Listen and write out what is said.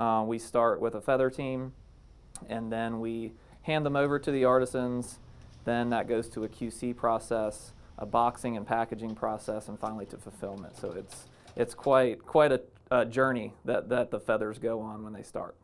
Uh, we start with a feather team, and then we hand them over to the artisans. Then that goes to a QC process, a boxing and packaging process, and finally to fulfillment. So it's it's quite quite a, a journey that, that the feathers go on when they start.